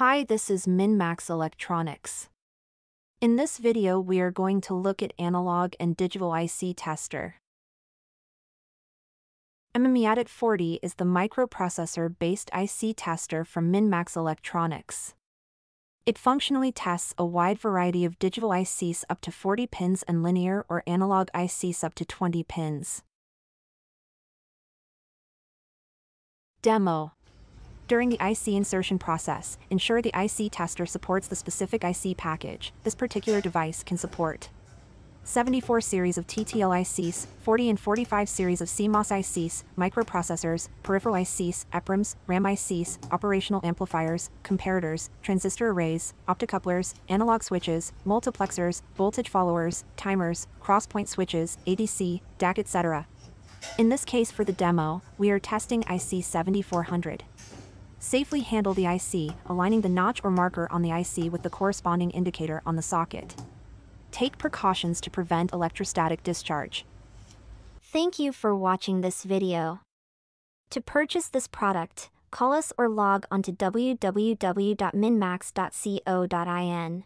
Hi, this is MinMax Electronics. In this video we are going to look at analog and digital IC tester. MME-ADIT 40 is the microprocessor-based IC tester from MinMax Electronics. It functionally tests a wide variety of digital ICs up to 40 pins and linear or analog ICs up to 20 pins. Demo During the IC insertion process, ensure the IC tester supports the specific IC package this particular device can support. 74 series of TTL ICs, 40 and 45 series of CMOS ICs, microprocessors, peripheral ICs, EPROMs, RAM ICs, operational amplifiers, comparators, transistor arrays, optocouplers, analog switches, multiplexers, voltage followers, timers, crosspoint switches, ADC, DAC etc. In this case for the demo, we are testing IC 7400. Safely handle the IC, aligning the notch or marker on the IC with the corresponding indicator on the socket take precautions to prevent electrostatic discharge. Thank you for watching this video. To purchase this product, call us or log onto www.minmax.co.in.